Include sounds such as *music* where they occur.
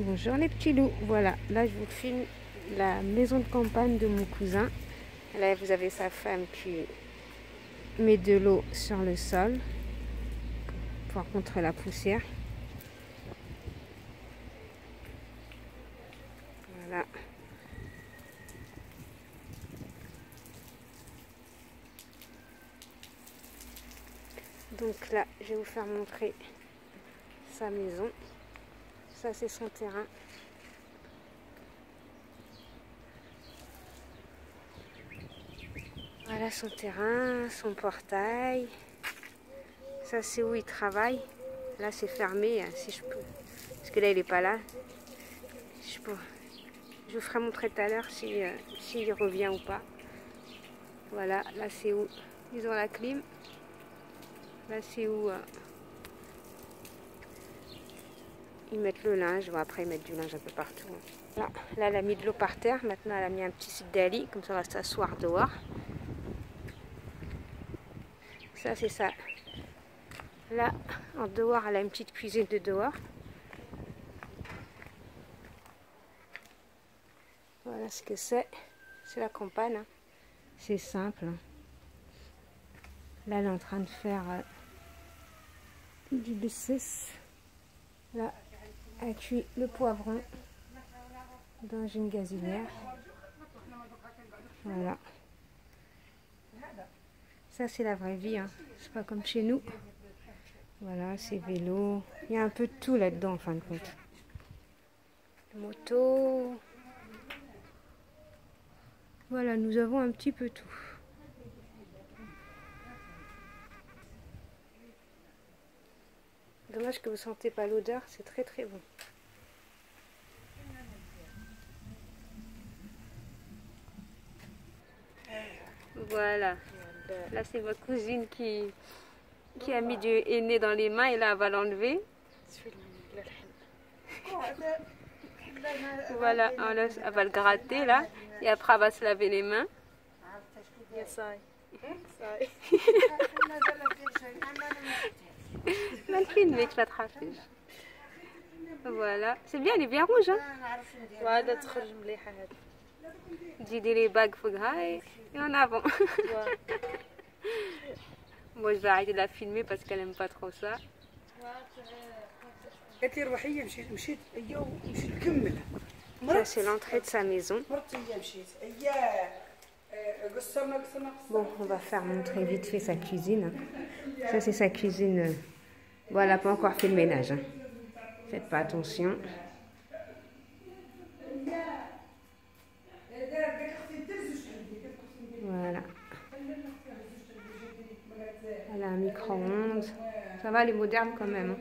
Bonjour les petits loups. Voilà, là je vous filme la maison de campagne de mon cousin. Là vous avez sa femme qui met de l'eau sur le sol pour contre la poussière. Voilà. Donc là, je vais vous faire montrer sa maison. Ça, c'est son terrain. Voilà son terrain, son portail. Ça, c'est où il travaille. Là, c'est fermé, hein, si je peux. Parce que là, il n'est pas là. Je, peux... je vous ferai montrer tout à l'heure s'il euh, revient ou pas. Voilà, là, c'est où ils ont la clim. Là, c'est où euh, ils mettent le linge. Bon, après, ils mettent du linge un peu partout. Là, là, elle a mis de l'eau par terre. Maintenant, elle a mis un petit site d'ali. Comme ça, on va s'asseoir dehors. Ça, c'est ça. Là, en dehors, elle a une petite cuisine de dehors. Voilà ce que c'est. C'est la campagne. Hein. C'est simple. Hein. Là, elle est en train de faire euh, du B6. Là, elle cuit le poivron dans une gazinière. Voilà. Ça, c'est la vraie vie. Hein. C'est pas comme chez nous. Voilà, c'est vélo. Il y a un peu de tout là-dedans, en fin de compte. Moto. Voilà, nous avons un petit peu tout. Dommage que vous sentez pas l'odeur, c'est très très bon. Voilà. Là, c'est ma cousine qui, qui a mis du henné dans les mains et là, elle va l'enlever. Voilà, elle va le gratter là. Et après, elle va se laver les mains. *laughs* *laughs* *laughs* fine, mais je la trafiche. Voilà, c'est bien, elle est bien rouge. Hein? J'ai dit les bagues fougra et, et en avant. Moi, je vais arrêter de la filmer parce qu'elle aime pas trop ça. Ça, c'est l'entrée de sa maison. Bon, on va faire montrer vite fait sa cuisine. Ça, c'est sa cuisine euh, N'a pas encore fait le ménage. hein. Faites pas attention. Voilà. A un micro-ondes. Ça va, elle est moderne quand même. hein.